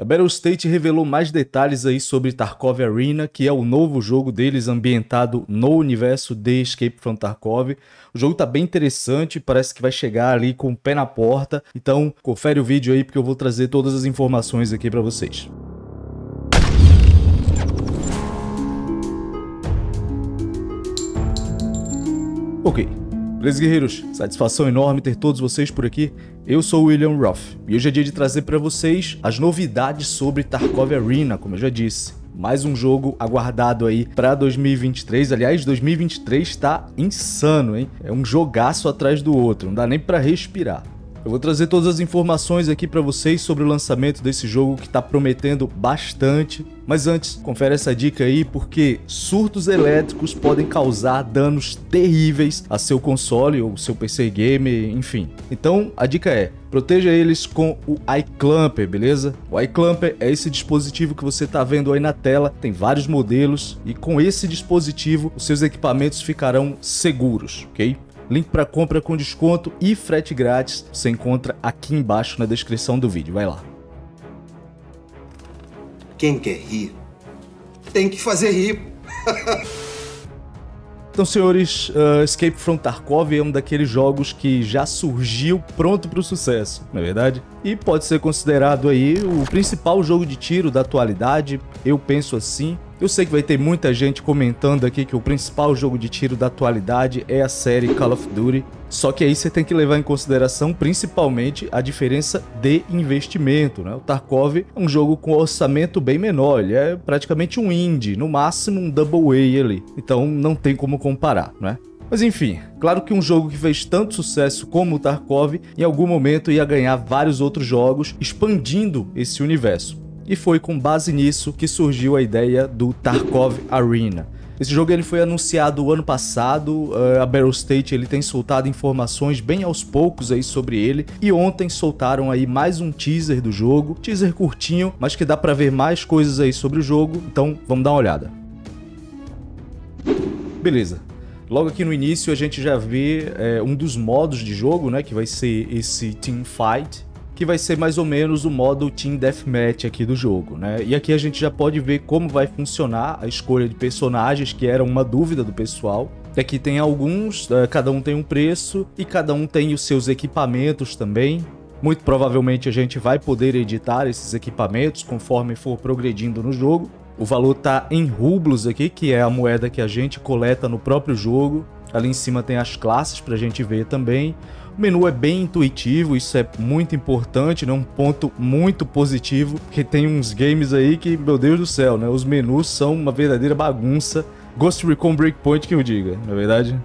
A Battlestate revelou mais detalhes aí sobre Tarkov Arena, que é o novo jogo deles ambientado no universo de Escape from Tarkov. O jogo tá bem interessante, parece que vai chegar ali com o pé na porta. Então, confere o vídeo aí porque eu vou trazer todas as informações aqui para vocês. Ok, Beleza, guerreiros? Satisfação enorme ter todos vocês por aqui. Eu sou o William Ruff e hoje é dia de trazer para vocês as novidades sobre Tarkov Arena, como eu já disse. Mais um jogo aguardado aí para 2023. Aliás, 2023 está insano, hein? É um jogaço atrás do outro, não dá nem para respirar. Eu vou trazer todas as informações aqui para vocês sobre o lançamento desse jogo que está prometendo bastante. Mas antes, confere essa dica aí porque surtos elétricos podem causar danos terríveis a seu console ou seu PC gamer, enfim. Então, a dica é: proteja eles com o iClamper, beleza? O iClamper é esse dispositivo que você está vendo aí na tela, tem vários modelos e com esse dispositivo os seus equipamentos ficarão seguros, ok? Link para compra com desconto e frete grátis você encontra aqui embaixo na descrição do vídeo. Vai lá. Quem quer rir, tem que fazer rir. Então, senhores, uh, Escape from Tarkov é um daqueles jogos que já surgiu pronto para o sucesso, não é verdade? E pode ser considerado aí o principal jogo de tiro da atualidade, eu penso assim, eu sei que vai ter muita gente comentando aqui que o principal jogo de tiro da atualidade é a série Call of Duty, só que aí você tem que levar em consideração principalmente a diferença de investimento, né? O Tarkov é um jogo com orçamento bem menor, ele é praticamente um indie, no máximo um double A ali. Então não tem como comparar, né? Mas enfim, claro que um jogo que fez tanto sucesso como o Tarkov, em algum momento ia ganhar vários outros jogos, expandindo esse universo e foi com base nisso que surgiu a ideia do Tarkov Arena. Esse jogo ele foi anunciado ano passado, uh, a Battlestate ele tem soltado informações bem aos poucos aí sobre ele. E ontem soltaram aí mais um teaser do jogo, teaser curtinho, mas que dá para ver mais coisas aí sobre o jogo, então vamos dar uma olhada. Beleza, Logo aqui no início a gente já vê é, um dos modos de jogo, né, que vai ser esse Team Fight, que vai ser mais ou menos o modo Team Deathmatch aqui do jogo, né? E aqui a gente já pode ver como vai funcionar a escolha de personagens, que era uma dúvida do pessoal. Aqui tem alguns, eh, cada um tem um preço e cada um tem os seus equipamentos também. Muito provavelmente a gente vai poder editar esses equipamentos conforme for progredindo no jogo. O valor tá em rublos aqui, que é a moeda que a gente coleta no próprio jogo. Ali em cima tem as classes para a gente ver também. O menu é bem intuitivo, isso é muito importante, né? um ponto muito positivo, porque tem uns games aí que, meu Deus do céu, né? Os menus são uma verdadeira bagunça. Ghost Recon Breakpoint que eu diga, na é verdade.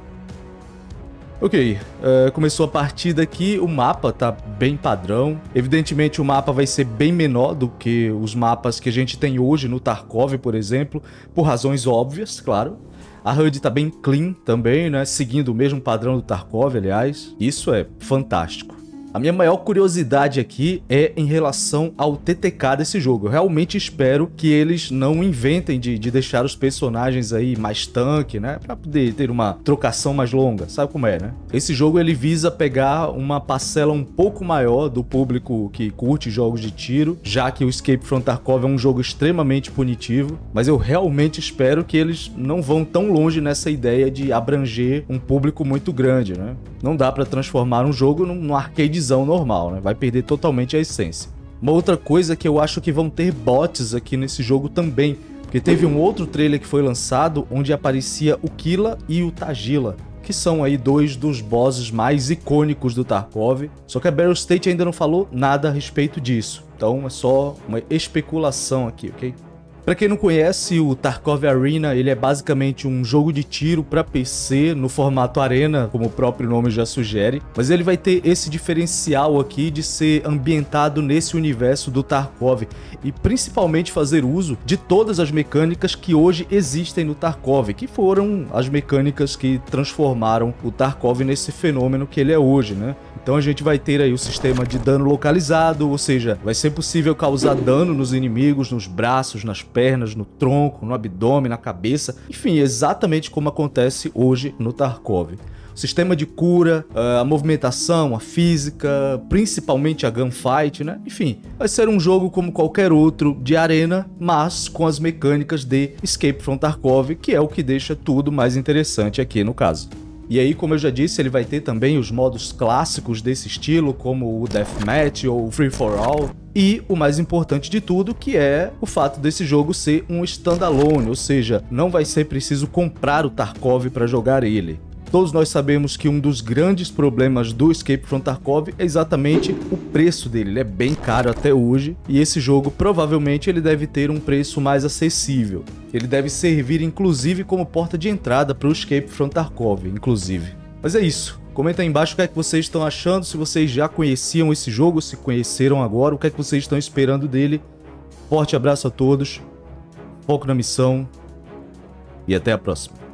Ok, uh, começou a partida aqui, o mapa tá bem padrão. Evidentemente o mapa vai ser bem menor do que os mapas que a gente tem hoje no Tarkov, por exemplo, por razões óbvias, claro. A HUD tá bem clean também, né? Seguindo o mesmo padrão do Tarkov, aliás. Isso é fantástico. A minha maior curiosidade aqui é em relação ao TTK desse jogo. Eu realmente espero que eles não inventem de, de deixar os personagens aí mais tanque, né? Pra poder ter uma trocação mais longa. Sabe como é, né? Esse jogo ele visa pegar uma parcela um pouco maior do público que curte jogos de tiro, já que o Escape from Tarkov é um jogo extremamente punitivo. Mas eu realmente espero que eles não vão tão longe nessa ideia de abranger um público muito grande, né? Não dá para transformar um jogo num arcade visão normal, né? Vai perder totalmente a essência. Uma outra coisa que eu acho que vão ter bots aqui nesse jogo também, porque teve um outro trailer que foi lançado onde aparecia o Killa e o Tagila, que são aí dois dos bosses mais icônicos do Tarkov. Só que a Battlestate ainda não falou nada a respeito disso. Então é só uma especulação aqui, ok? Para quem não conhece, o Tarkov Arena ele é basicamente um jogo de tiro para PC no formato arena, como o próprio nome já sugere, mas ele vai ter esse diferencial aqui de ser ambientado nesse universo do Tarkov e principalmente fazer uso de todas as mecânicas que hoje existem no Tarkov, que foram as mecânicas que transformaram o Tarkov nesse fenômeno que ele é hoje, né? Então a gente vai ter aí o sistema de dano localizado, ou seja, vai ser possível causar dano nos inimigos, nos braços, nas pernas, no tronco, no abdômen, na cabeça, enfim, exatamente como acontece hoje no Tarkov. sistema de cura, a movimentação, a física, principalmente a gunfight, né? Enfim, vai ser um jogo como qualquer outro de arena, mas com as mecânicas de Escape from Tarkov, que é o que deixa tudo mais interessante aqui no caso. E aí, como eu já disse, ele vai ter também os modos clássicos desse estilo, como o Deathmatch ou o Free for All. E o mais importante de tudo, que é o fato desse jogo ser um standalone, ou seja, não vai ser preciso comprar o Tarkov para jogar ele. Todos nós sabemos que um dos grandes problemas do Escape from Tarkov é exatamente o preço dele. Ele é bem caro até hoje e esse jogo provavelmente ele deve ter um preço mais acessível. Ele deve servir inclusive como porta de entrada para o Escape from Tarkov, inclusive. Mas é isso. Comenta aí embaixo o que é que vocês estão achando, se vocês já conheciam esse jogo, se conheceram agora, o que é que vocês estão esperando dele. Forte abraço a todos, foco na missão e até a próxima.